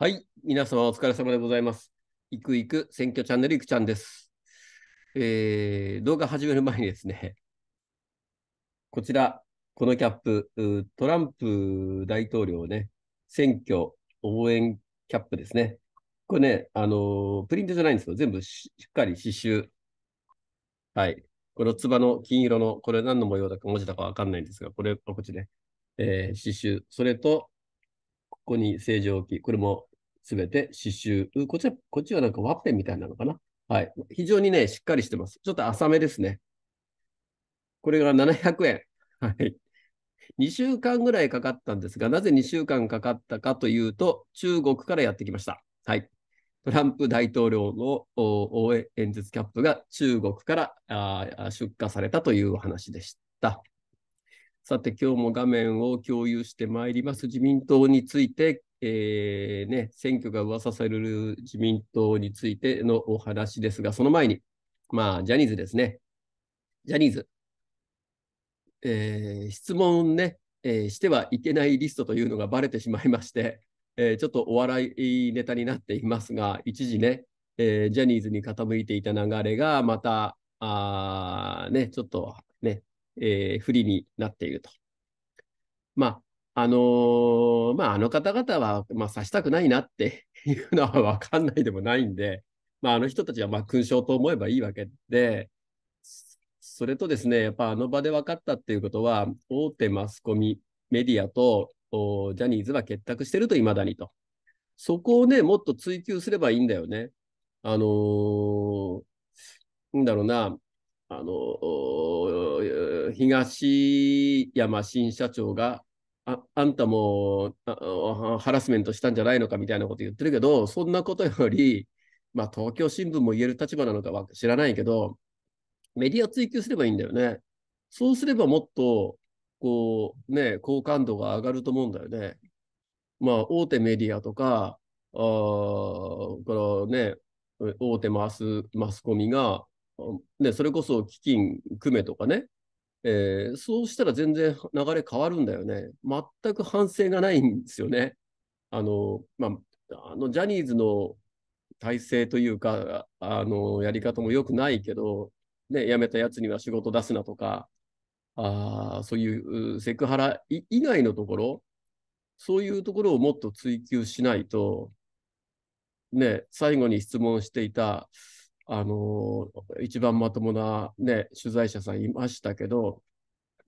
はい、皆様お疲れ様でございます。いくいく選挙チャンネルいくちゃんです。えー、動画始める前にですね、こちら、このキャップ、トランプ大統領ね、選挙応援キャップですね。これね、あの、プリントじゃないんですよ。全部しっかり刺繍。はい。このつばの金色の、これ何の模様だか文字だかわかんないんですが、これ、こっちね、えー、刺繍。それと、ここに正常期。これもすべて刺繍。こっちは、こっちはなんかワッペンみたいなのかな？はい。非常にね、しっかりしてます。ちょっと浅めですね。これが700円。はい。2週間ぐらいかかったんですが、なぜ2週間かかったかというと、中国からやってきました。はい。トランプ大統領の応援演説キャップが中国から出荷されたというお話でした。さて、今日も画面を共有してまいります。自民党について、えー、ね、選挙が噂される自民党についてのお話ですが、その前に、まあ、ジャニーズですね。ジャニーズ。えー、質問ね、えー、してはいけないリストというのがばれてしまいまして、えー、ちょっとお笑いネタになっていますが、一時ね、えー、ジャニーズに傾いていた流れが、また、あね、ちょっとね、えー、不利になっていると。まあ、あのー、まあ、あの方々は、まあ、さしたくないなって いうのは分かんないでもないんで、まあ、あの人たちは、まあ、勲章と思えばいいわけで、それとですね、やっぱあの場で分かったっていうことは、大手マスコミ、メディアとジャニーズは結託してると、いまだにと。そこをね、もっと追求すればいいんだよね。あのー、なんだろうな、あのー、東山新社長がああんたもハラスメントしたんじゃないのかみたいなこと言ってるけど、そんなことより、まあ、東京新聞も言える立場なのかは知らないけど、メディア追求すればいいんだよね。そうすればもっと、こう、ね、好感度が上がると思うんだよね。まあ、大手メディアとか、あこのね、大手マスマスコミが、ね、それこそ基金組めとかね、えー、そうしたら全然流れ変わるんだよね。全く反省がないんですよね。あの、まあ、あのジャニーズの体制というか、あの、やり方も良くないけど、ね、辞めたやつには仕事出すなとか、あそういうセクハラ以外のところ、そういうところをもっと追求しないと、ね、最後に質問していた、あの一番まともな、ね、取材者さんいましたけど、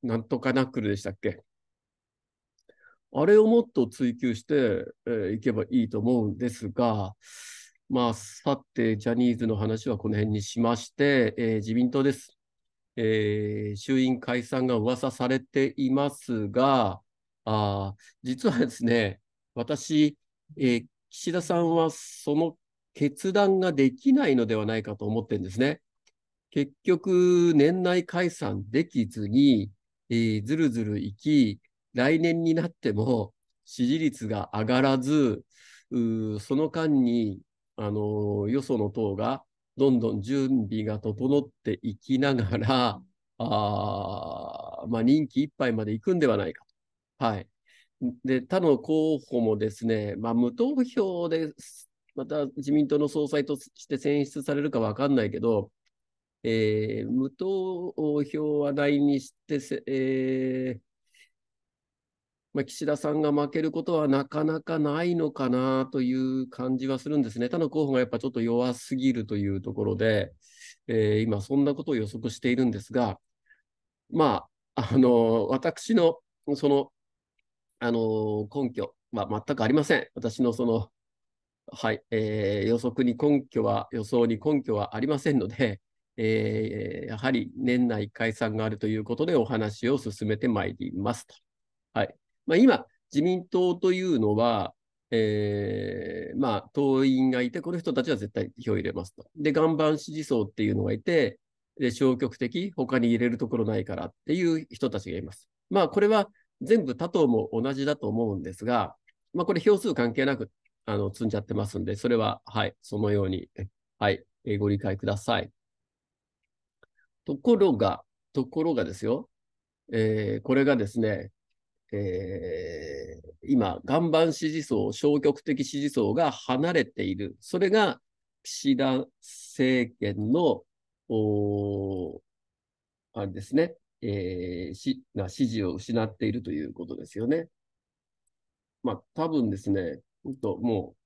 なんとかナックルでしたっけ？あれをもっと追求して、えー、いけばいいと思うんですが、まあ、さて、ジャニーズの話はこの辺にしまして、えー、自民党です、えー。衆院解散が噂されていますが、あ実はですね、私、えー、岸田さんはその決断ができないのではないかと思ってるんですね。結局、年内解散できずに、えー、ずるずるいき、来年になっても 支持率が上がらず、その間に、あのよその党がどんどん準備が整っていきながら、あまあ、任期いっぱいまで行くんではないかと。はい。で、他の候補もですね、まあ、無投票ですまた自民党の総裁として選出されるか分かんないけど、えー、無投票はないにしてえーまあ、岸田さんが負けることはなかなかないのかなという感じはするんですね。他の候補がやっぱちょっと弱すぎるというところで、えー、今そんなことを予測しているんですが、まあ、あの私のその、あの根拠は全くありません。私のそのはい、えー、予測に根拠は、予想に根拠はありませんので、えー、やはり年内解散があるということでお話を進めてまいりますと。はいまあ、今、自民党というのは、えー、まあ、党員がいて、この人たちは絶対票を入れますと。で、岩盤支持層っていうのがいて、で消極的、他に入れるところないからっていう人たちがいます。まあ、これは全部他党も同じだと思うんですが、まあ、これ票数関係なくあの、積んじゃってますんで、それは、はい、そのように、はい、えご理解ください。ところが、ところがですよ、えー、これがですね、えー、今、岩盤支持層、消極的支持層が離れている。それが岸田政権の、おあれですね、えー、しが支持を失っているということですよね。まあ、多分ですね、ほんともう、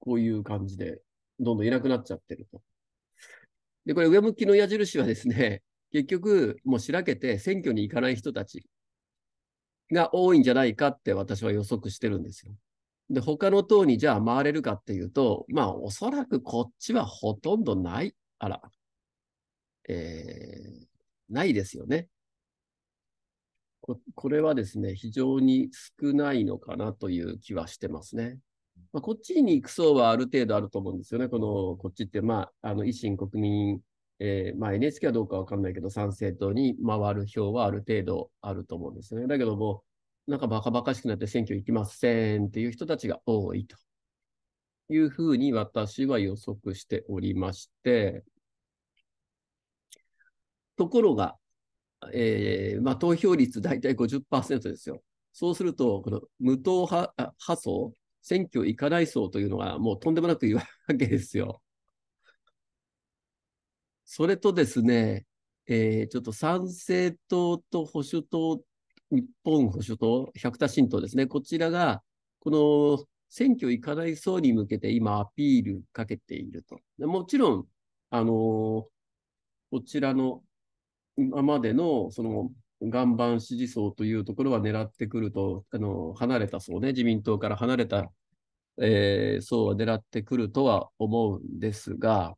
こういう感じで、どんどんいなくなっちゃってると。で、これ上向きの矢印はですね、結局、もうしらけて選挙に行かない人たちが多いんじゃないかって私は予測してるんですよ。で、他の党にじゃあ回れるかっていうと、まあ、おそらくこっちはほとんどない。あら。えー、ないですよね。ここれはですね、非常に少ないのかなという気はしてますね。まあ、こっちに行く層はある程度あると思うんですよね。この、こっちって、まあ、あの、維新国民、えー、まあ NHK はどうかわかんないけど、参政党に回る票はある程度あると思うんですよね。だけども、なんかバカバカしくなって選挙行きませんっていう人たちが多いというふうに私は予測しておりまして、ところが、えー、まあ、投票率大体50%ですよ。そうすると、この無党派派層、選挙行かない層というのがもうとんでもなく言わわけですよ。それとですね、えー、ちょっと参政党と保守党、日本保守党、百田新党ですね、こちらが、この選挙行かない層に向けて今アピールかけていると。もちろん、あのー、こちらの今までのその岩盤支持層というところは狙ってくると、あの離れた層ね、自民党から離れた、えー、層は狙ってくるとは思うんですが、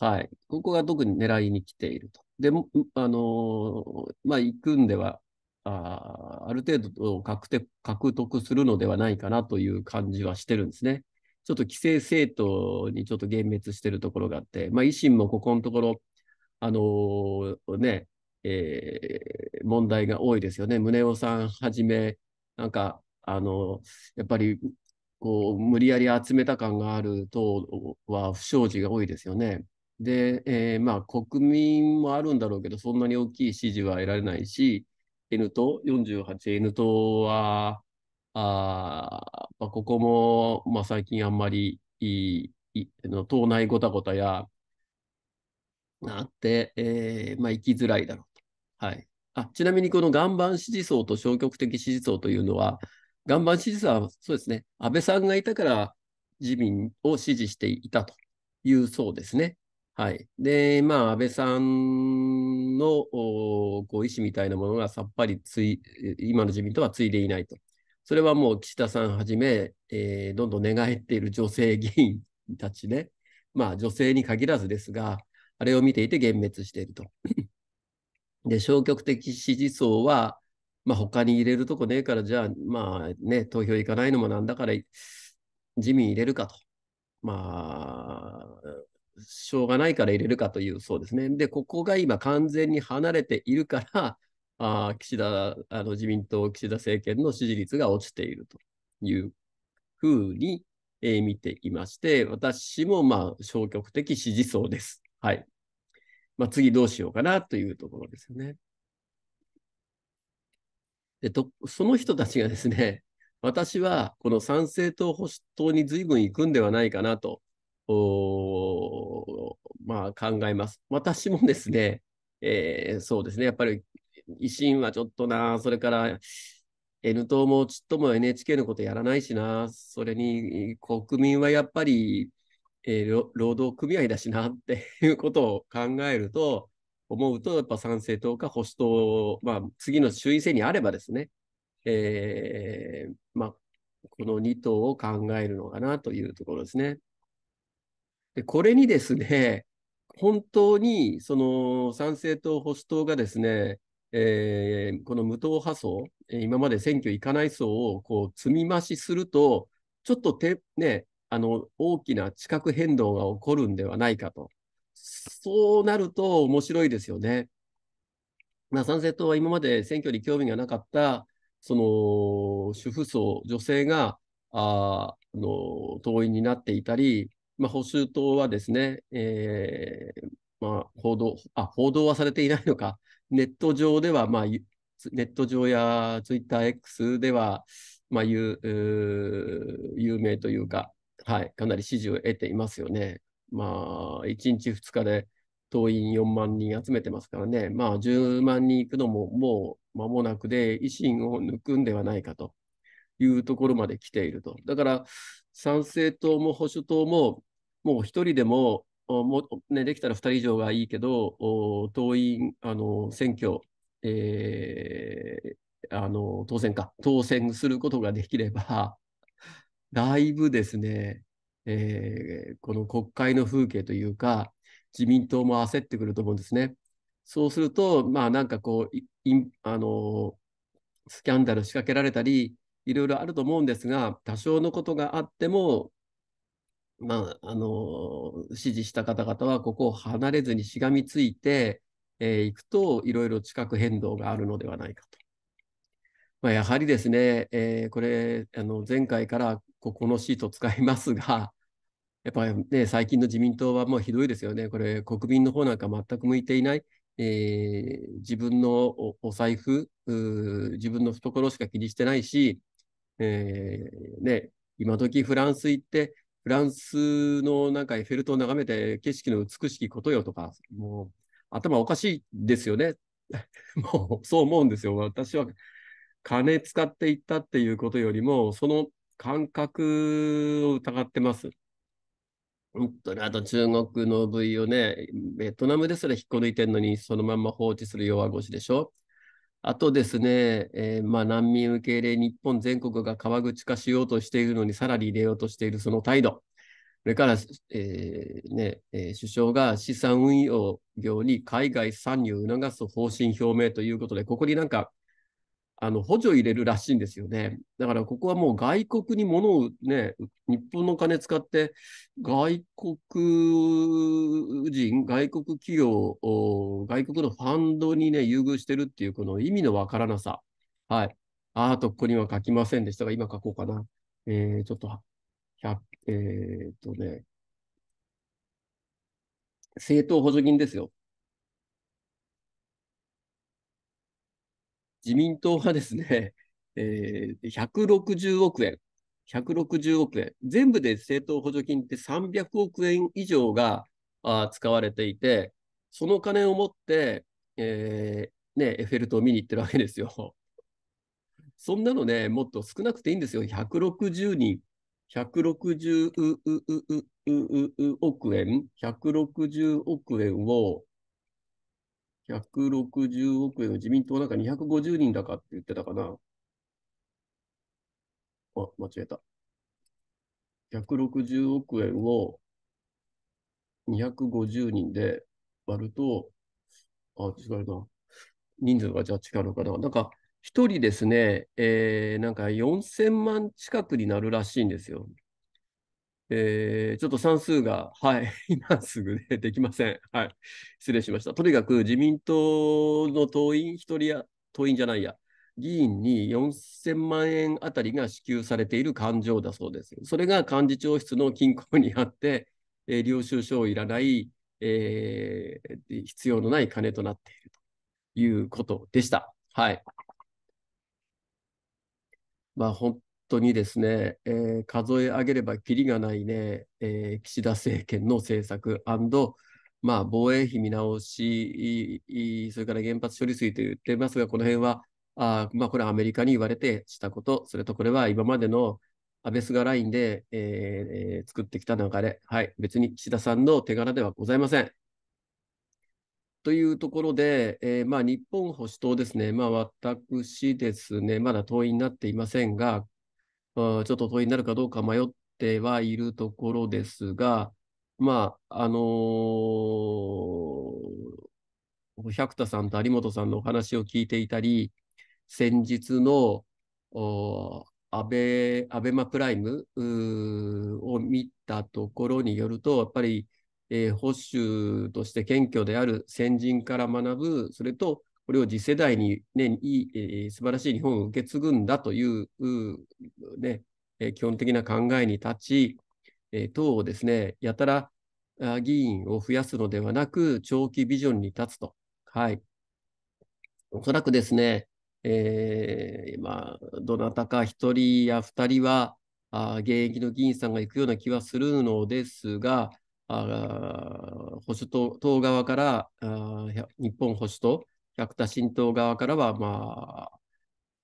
はい、ここが特に狙いに来ていると。で、あの、まあ、行くんでは、あある程度獲得獲得するのではないかなという感じはしてるんですね。ちょっと規制政党にちょっと幻滅してるところがあって、まあ、維新もここのところ、あのー、ね、えー、問題が多いですよね。宗男さんはじめ、なんか、あの、やっぱり、こう、無理やり集めた感がある党は不祥事が多いですよね。で、えー、まあ、国民もあるんだろうけど、そんなに大きい支持は得られないし、N 党、48N 党は、あまあ、ここも、まあ、最近あんまりいいの党内ごたごたや、あって、えー、まあ、生きづらいだろう。はい。あちなみにこの岩盤支持層と消極的支持層というのは、岩盤支持層はそうですね、安倍さんがいたから自民を支持していたという層ですね。はい。で、まあ、安倍さんのこう意思みたいなものがさっぱりつい、今の自民とはついでいないと。それはもう岸田さんはじめ、えー、どんどん寝返っている女性議員たちね。まあ、女性に限らずですが、あれを見ていて幻滅していると。で、消極的支持層は、まあ、他に入れるとこねえから、じゃあ、まあね、投票行かないのもなんだから、自民入れるかと。まあ、しょうがないから入れるかという、そうですね。で、ここが今完全に離れているから、あ岸田、あの自民党、岸田政権の支持率が落ちているというふうに、えー、見ていまして、私もまあ消極的支持層です。はい。まあ、次どうしようかなというところですよね。でとその人たちがですね、私はこの参政党保守党に随分行くんではないかなと、まあ、考えます。私もですね、えー、そうですね、やっぱり維新はちょっとな、それから N 党もちっとも NHK のことやらないしな、それに国民はやっぱりえー、労働組合だしなって いうことを考えると、思うと、やっぱ参政党か保守党、まあ、次の衆院選にあればですね、えー、まあ、この2党を考えるのかなというところですね。で、これにですね、本当にその参政党、保守党がですね、えー、この無党派層、今まで選挙行かない層をこう積み増しすると、ちょっとて、ね、あの、大きな地殻変動が起こるんではないかと。そうなると面白いですよね。まあ、参政党は今まで選挙に興味がなかった、その、主婦層、女性が、あの、党員になっていたり、まあ、保守党はですね、えー、まあ、報道、あ、報道はされていないのか、ネット上では、まあ、ネット上やツイッター X では、まあ、有有名というか、はい、かなり支持を得ていますよね。まあ、1日2日で党員4万人集めてますからね、まあ、10万人行くのももう間もなくで、維新を抜くんではないかというところまで来ていると。だから、参政党も保守党も、もう1人でも、もね、できたら2人以上がいいけど、党員あの選挙、えー、あの当選か、当選することができれば、だいぶですね、えー、この国会の風景というか、自民党も焦ってくると思うんですね。そうすると、まあなんかこう、あのスキャンダル仕掛けられたり、いろいろあると思うんですが、多少のことがあっても、まあ、あの支持した方々はここを離れずにしがみついてい、えー、くと、いろいろ地殻変動があるのではないかと。まあ、やはりですね、えー、これあの、前回からここのシート使いますが、やっぱりね、最近の自民党はもうひどいですよね。これ、国民の方なんか全く向いていない。えー、自分のお財布、自分の懐しか気にしてないし、えー、ね、今時フランス行って、フランスのなんかエッフェル塔を眺めて景色の美しきことよとか、もう頭おかしいですよね。もうそう思うんですよ。私は金使っていったっていうことよりも、その感覚を疑ってます。本当にあと中国の部位をね、ベトナムですら引っこ抜いてるのに、そのまま放置する弱腰でしょ。あとですね、えー、まあ、難民受け入れ、日本全国が川口化しようとしているのに、さらに入れようとしているその態度。それから、えーねえー、首相が資産運用業に海外参入を促す方針表明ということで、ここになんかあの補助入れるらしいんですよね。だからここはもう外国に物をね、日本の金使って外国人、外国企業、外国のファンドにね、優遇してるっていうこの意味のわからなさ。はい。あと、ここには書きませんでしたが、今書こうかな。えー、ちょっと、100えー、っとね、政党補助金ですよ。自民党はですね、えー、160億円、160億円、全部で政党補助金って300億円以上があ使われていて、その金を持って、えー、ね、エッフェル塔を見に行ってるわけですよ。そんなのね、もっと少なくていいんですよ。160人、160億円、160億円を160億円、自民党なんか250人だかって言ってたかな。あ、間違えた。160億円を250人で割ると、あ、違うな。人数がじゃあ違うのかな。なんか、一人ですね、えー、なんか4000万近くになるらしいんですよ。えー、ちょっと算数が、はい、今すぐね、できません。はい、失礼しました。とにかく自民党の党員1人や、党員じゃないや、議員に4000万円あたりが支給されている勘定だそうです。それが幹事長室の金庫にあって、えー、領収書をいらない、えー、必要のない金となっているということでした。はい。まあ、本当にですね、えー、数え上げればきりがないね、えー、岸田政権の政策まあ、防衛費見直し、それから原発処理水と言っていますが、この辺は、あまあ、これはアメリカに言われてしたこと、それとこれは今までの安倍菅ラインで、えー、作ってきた流れ、はい、別に岸田さんの手柄ではございません。というところで、えー、まあ、日本保守党ですね、まあ、私ですね、まだ党員になっていませんが、ちょっと問いになるかどうか迷ってはいるところですが、まあ、あのー、百田さんと有本さんのお話を聞いていたり、先日のアベアベマプライムを見たところによると、やっぱり、えー、保守として謙虚である先人から学ぶ、それとこれを次世代に、ね、いい、えー、素晴らしい日本を受け継ぐんだという、ね、え基本的な考えに立ち、えー、党をですね、やたら議員を増やすのではなく、長期ビジョンに立つと。はい。おそらくですね、えー、まあ、どなたか1人や2人は、あ現役の議員さんが行くような気はするのですが、あ保守党党側からあ、日本保守党、百田新党側からは、まあ、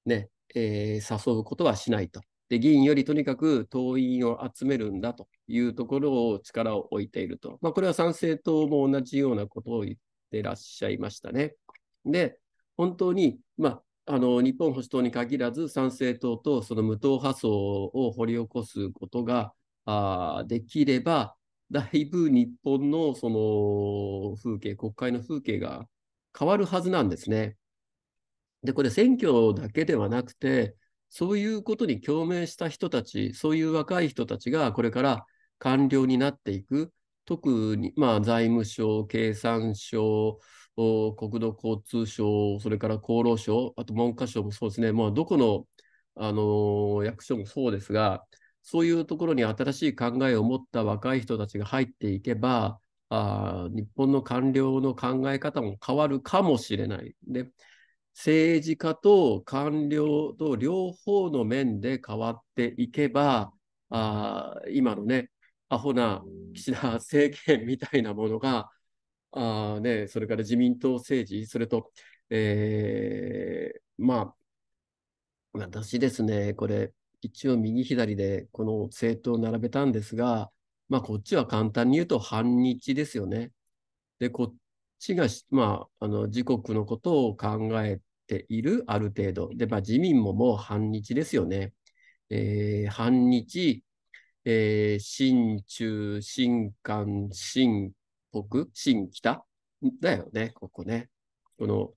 ね、えー、誘うことはしないと。で、議員よりとにかく党員を集めるんだというところを力を置いていると。まあ、これは参政党も同じようなことを言ってらっしゃいましたね。で、本当に、まあ、あの日本保守党に限らず参政党とその無党派層を掘り起こすことがあできれば、だいぶ日本のその風景、国会の風景が変わるはずなんですね。で、これ選挙だけではなくて、そういうことに共鳴した人たち、そういう若い人たちがこれから官僚になっていく、特に、まあ、財務省、経産省、国土交通省、それから厚労省、あと文科省もそうですね、まあ、どこの、あの役所もそうですが、そういうところに新しい考えを持った若い人たちが入っていけば、あ日本の官僚の考え方も変わるかもしれない。で政治家と官僚と両方の面で変わっていけば、あ今のね、アホな岸田政権みたいなものが、あね、それから自民党政治、それと、えー、まあ、私ですね、これ、一応右左でこの政党を並べたんですが、まあ、こっちは簡単に言うと反日ですよね。で、こっちが、まあ、あの自国のことを考えている、ある程度。で、まあ、自民ももう反日ですよね。えー、反日、えー、新中、新韓、新北、新北だよね、ここね。この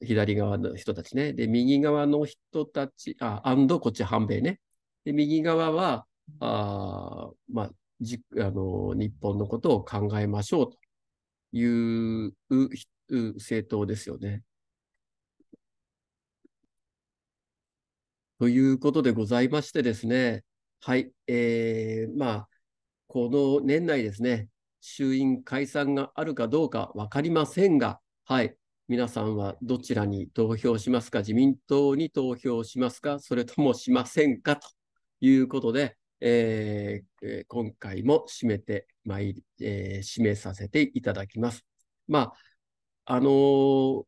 左側の人たちね。で、右側の人たち、あ、アンド、こっち反米ね。で、右側は、あまあ、じあの日本のことを考えましょうという政党ですよね。ということでございましてですね、はい、えー、まあ、この年内ですね、衆院解散があるかどうか分かりませんが、はい、皆さんはどちらに投票しますか、自民党に投票しますか、それともしませんか？ということで、えー、今回も締めてまいり、えー、締めさせていただきます。まあ、あのー、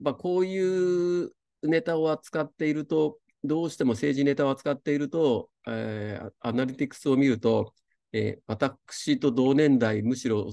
まあ、こういうネタを扱っていると、どうしても政治ネタを扱っていると、えー、アナリティクスを見ると、えー、私と同年代、むしろ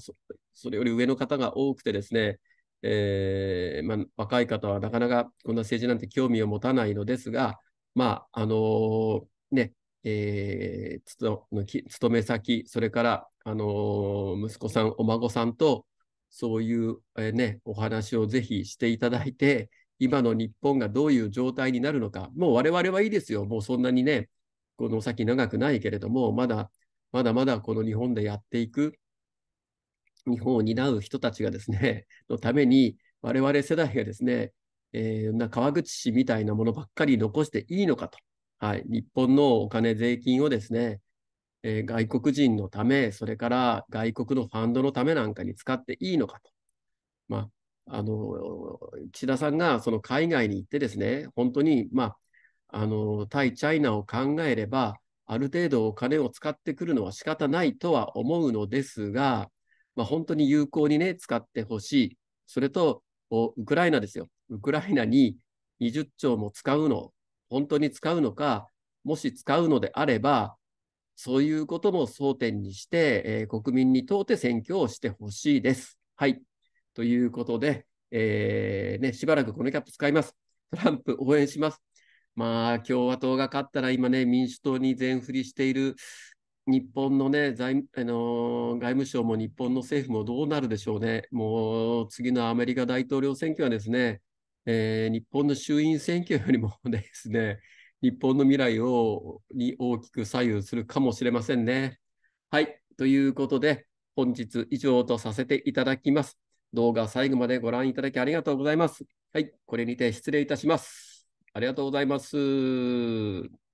それより上の方が多くてですね、えーまあ、若い方はなかなかこんな政治なんて興味を持たないのですが、まあ、あのー、ね、えー、勤め先、それから、あのー、息子さん、お孫さんと、そういう、えー、ね、お話をぜひしていただいて、今の日本がどういう状態になるのか、もう我々はいいですよ。もうそんなにね、この先長くないけれども、まだまだまだこの日本でやっていく、日本を担う人たちがですね、のために、我々世代がですね、えー、な川口市みたいなものばっかり残していいのかと。はい、日本のお金、税金をですね、えー、外国人のため、それから外国のファンドのためなんかに使っていいのかと。まあ、あの、岸田さんがその海外に行ってですね、本当に、まあ、あの、対チャイナを考えれば、ある程度お金を使ってくるのは仕方ないとは思うのですが、まあ、本当に有効にね、使ってほしい。それと、ウクライナですよ。ウクライナに20兆も使うの、本当に使うのか、もし使うのであれば、そういうことも争点にして、えー、国民に問うて選挙をしてほしいです。はい。ということで、えー、ね、しばらくこのキャップ使います。トランプ応援します。まあ、共和党が勝ったら今ね、民主党に全振りしている日本のね、財あのー、外務省も日本の政府もどうなるでしょうね。もう次のアメリカ大統領選挙はですね、えー、日本の衆院選挙よりもですね、日本の未来をに大きく左右するかもしれませんね。はい。ということで、本日以上とさせていただきます。動画最後までご覧いただきありがとうございます。はい、これにて失礼いたします。ありがとうございます。